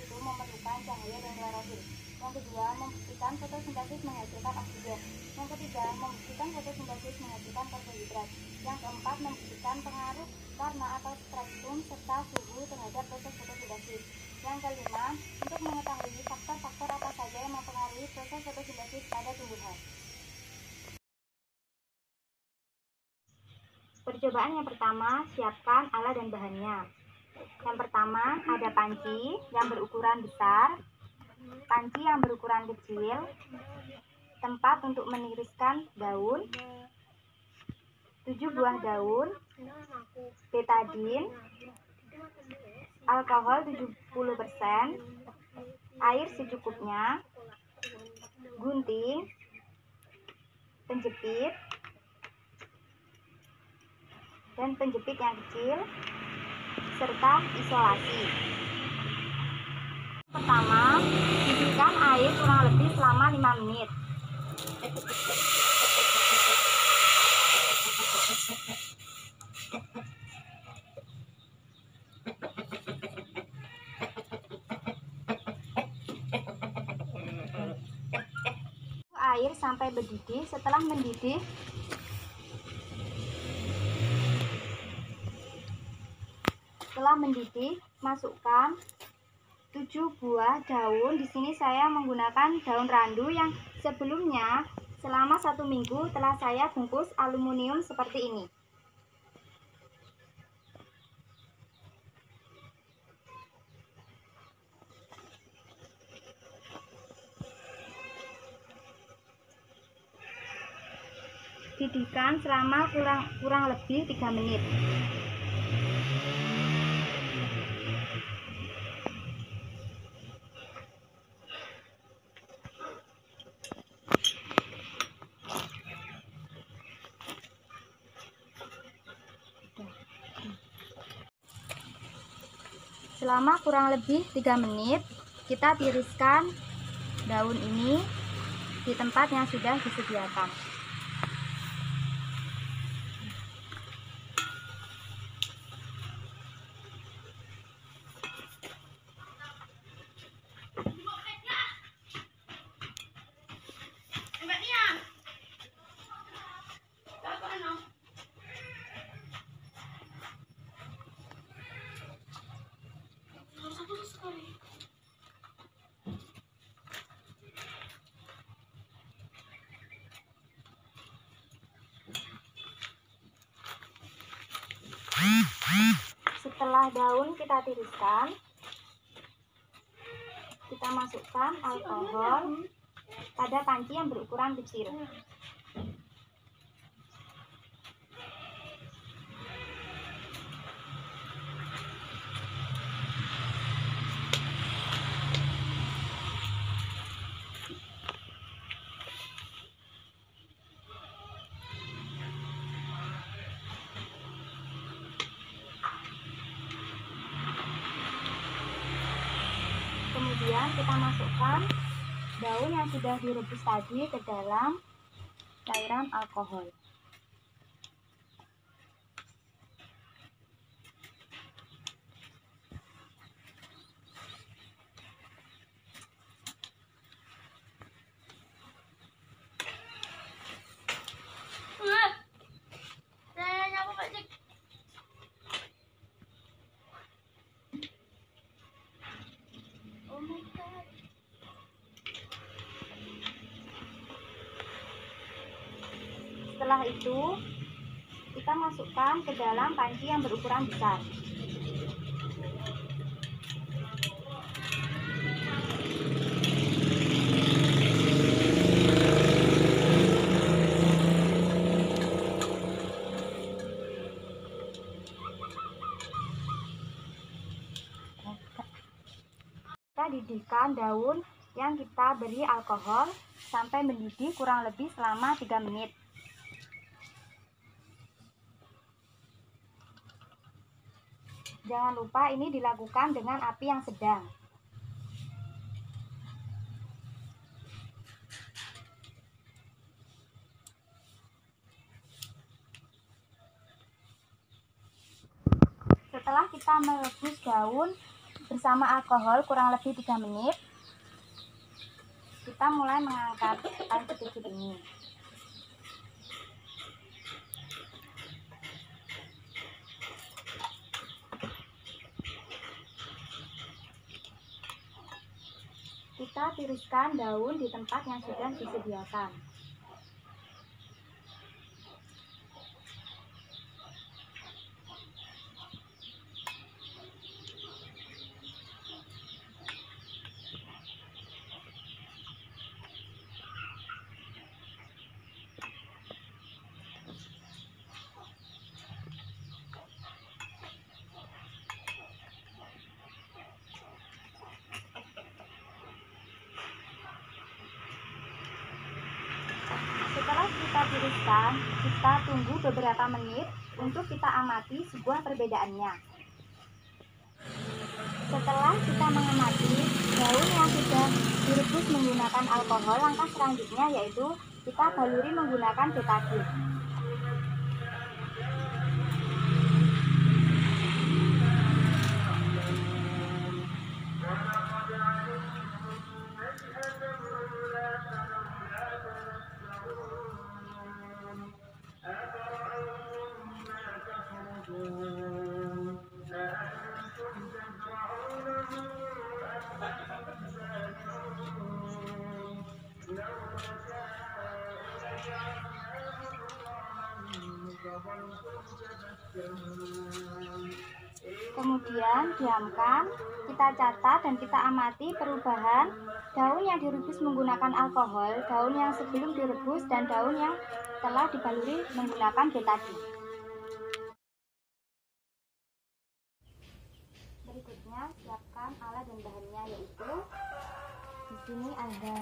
itu memerlukan cahaya dan klorofil. Yang kedua, membuktikan fotosintesis menghasilkan oksigen. Yang ketiga, membuktikan fotosintesis menghasilkan karbohidrat. Yang keempat, membuktikan pengaruh warna atau spektrum serta suhu terhadap proses fotosintesis. Yang kelima, untuk mengetahui faktor-faktor apa saja yang mempengaruhi proses fotosintesis pada tumbuhan. Percobaan yang pertama, siapkan alat dan bahannya. Yang pertama, ada panci yang berukuran besar, panci yang berukuran kecil, tempat untuk meniriskan daun, 7 buah daun, betadin, alkohol 70%, air secukupnya, gunting, penjepit, dan penjepit yang kecil, serta isolasi. Pertama, didihkan air kurang lebih selama 5 menit. air sampai mendidih. Setelah mendidih, setelah mendidih, masukkan 7 buah daun. Di sini saya menggunakan daun randu yang sebelumnya selama satu minggu telah saya bungkus aluminium seperti ini. didihkan selama kurang kurang lebih 3 menit. Selama kurang lebih 3 menit, kita tiriskan daun ini di tempat yang sudah disediakan. Setelah daun kita tiriskan, kita masukkan alkohol pada panci yang berukuran kecil. Kita masukkan daun yang sudah direbus tadi ke dalam cairan alkohol Setelah itu, kita masukkan ke dalam panci yang berukuran besar. Kita didihkan daun yang kita beri alkohol sampai mendidih kurang lebih selama 3 menit. Jangan lupa ini dilakukan dengan api yang sedang. Setelah kita merebus daun bersama alkohol kurang lebih 3 menit, kita mulai mengangkat air sedikit ini. Kita tiriskan daun di tempat yang sudah disediakan. Setelah kita tunggu beberapa menit untuk kita amati sebuah perbedaannya. Setelah kita mengamati daun yang sudah direbus menggunakan alkohol, langkah selanjutnya yaitu kita baluri menggunakan betadine. Kemudian diamkan, kita catat dan kita amati perubahan daun yang direbus menggunakan alkohol, daun yang sebelum direbus dan daun yang telah dibaluri menggunakan betadine. Berikutnya siapkan alat dan bahannya yaitu di sini ada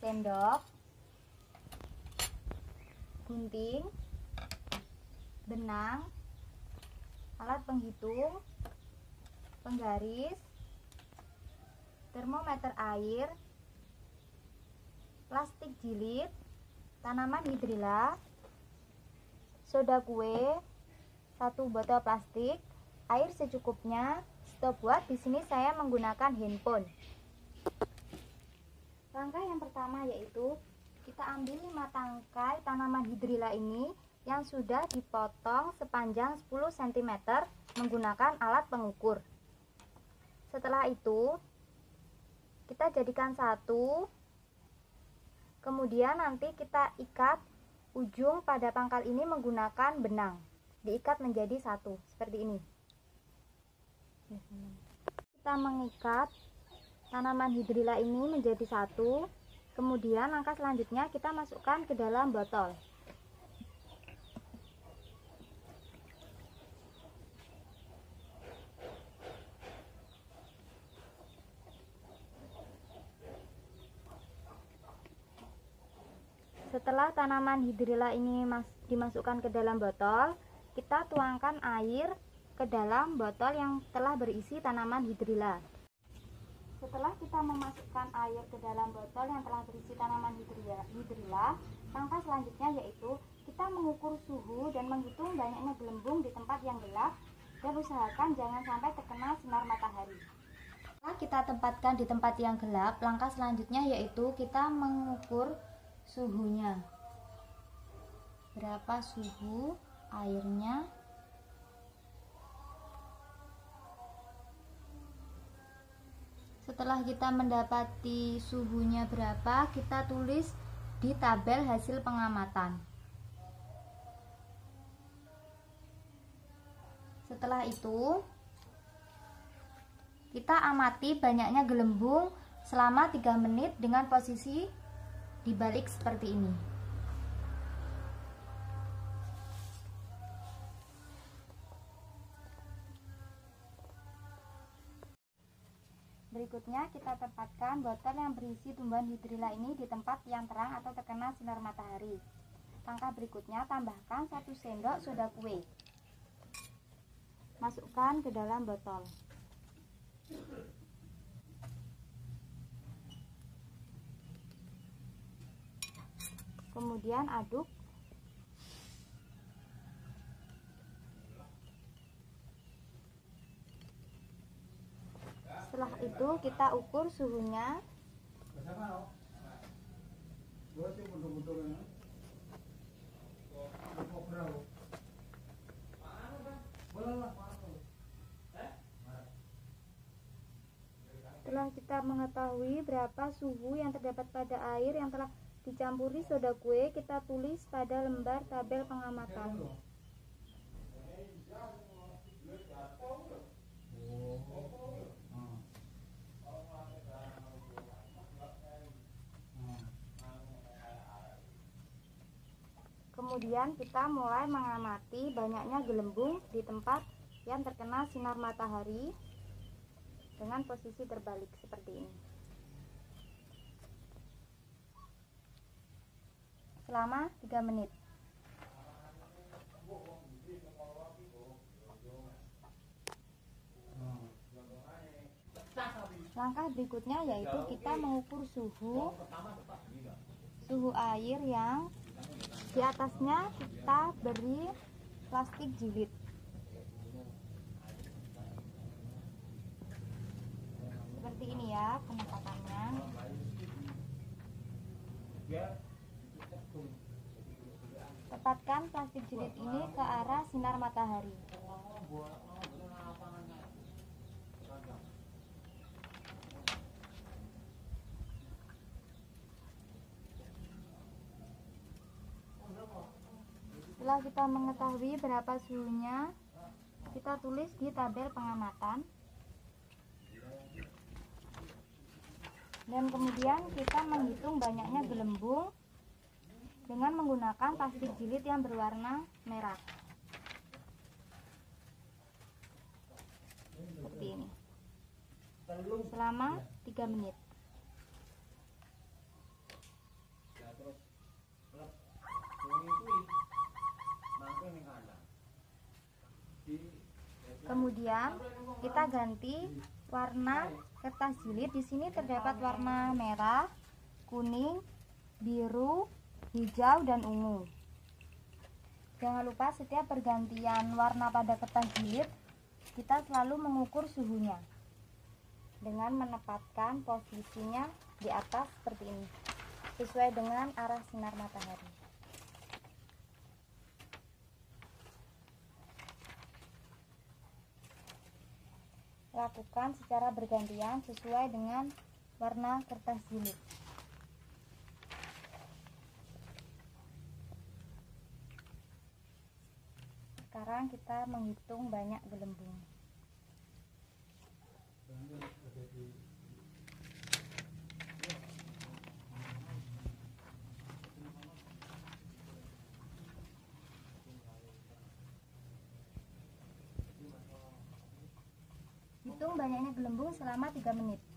sendok, gunting, benang, alat penghitung, penggaris, termometer air, plastik jilid, tanaman hidrilla, soda kue, satu botol plastik, air secukupnya, stopwatch. Di sini saya menggunakan handphone. Langkah yang pertama yaitu kita ambil 5 tangkai tanaman hidrilla ini yang sudah dipotong sepanjang 10 cm menggunakan alat pengukur. Setelah itu, kita jadikan satu, kemudian nanti kita ikat ujung pada pangkal ini menggunakan benang. Diikat menjadi satu, seperti ini. Kita mengikat tanaman hidrilla ini menjadi satu, kemudian langkah selanjutnya kita masukkan ke dalam botol. Setelah tanaman hidrilla ini dimasukkan ke dalam botol, kita tuangkan air ke dalam botol yang telah berisi tanaman hidrilla. Setelah kita memasukkan air ke dalam botol yang telah berisi tanaman hidrilla, langkah selanjutnya yaitu kita mengukur suhu dan menghitung banyaknya gelembung di tempat yang gelap dan usahakan jangan sampai terkena sinar matahari. Setelah kita tempatkan di tempat yang gelap, langkah selanjutnya yaitu kita mengukur suhunya. Berapa suhu airnya? Setelah kita mendapati suhunya berapa kita tulis di tabel hasil pengamatan. Setelah itu kita amati banyaknya gelembung selama 3 menit dengan posisi dibalik seperti ini Berikutnya kita tempatkan botol yang berisi tumbuhan hidrilla ini di tempat yang terang atau terkena sinar matahari. Langkah berikutnya tambahkan satu sendok soda kue. Masukkan ke dalam botol. kemudian aduk. Setelah itu kita ukur suhunya. Setelah kita mengetahui berapa suhu yang terdapat pada air yang telah dicampuri soda kue, kita tulis pada lembar tabel pengamatan. Kemudian kita mulai mengamati banyaknya gelembung di tempat yang terkena sinar matahari dengan posisi terbalik seperti ini. Selama 3 menit. Langkah berikutnya yaitu kita mengukur suhu suhu air yang di atasnya kita beri plastik jilid seperti ini ya tepatkan plastik jilid ini ke arah sinar matahari. Setelah kita mengetahui berapa suhunya kita tulis di tabel pengamatan. Dan kemudian kita menghitung banyaknya gelembung dengan menggunakan plastik jilid yang berwarna merah. Seperti ini. Selama 3 menit. Kemudian kita ganti warna kertas jilid. Di sini terdapat warna merah kuning biru hijau dan ungu jangan lupa setiap pergantian warna pada kertas jilid kita selalu mengukur suhunya dengan menempatkan posisinya di atas seperti ini sesuai dengan arah sinar matahari lakukan secara bergantian sesuai dengan warna kertas jilid. Sekarang kita menghitung banyak gelembung. Hitung banyaknya gelembung selama 3 menit.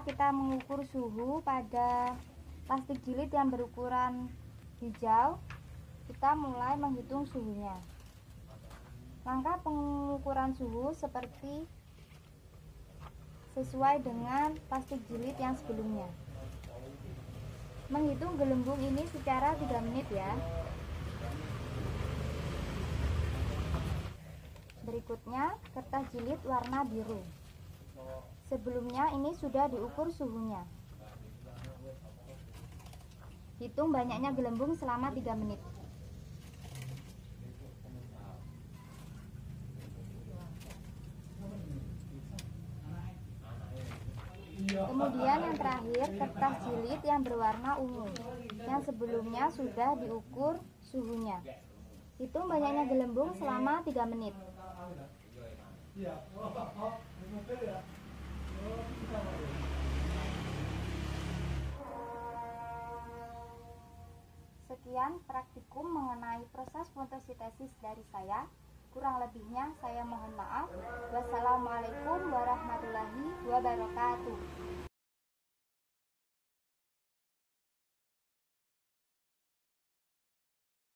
Setelah kita mengukur suhu pada plastik jilid yang berukuran hijau, kita mulai menghitung suhunya. Langkah pengukuran suhu seperti sesuai dengan plastik jilid yang sebelumnya. Menghitung gelembung ini secara 3 menit ya. Berikutnya kertas jilid warna biru sebelumnya ini sudah diukur suhunya hitung banyaknya gelembung selama 3 menit Kemudian yang terakhir kertas jilid yang berwarna ungu yang sebelumnya sudah diukur suhunya. Hitung banyaknya gelembung selama 3 menit. Sekian praktikum mengenai proses fotosintesis dari saya. Kurang lebihnya saya mohon maaf. Wassalamualaikum warahmatullahi wabarakatuh.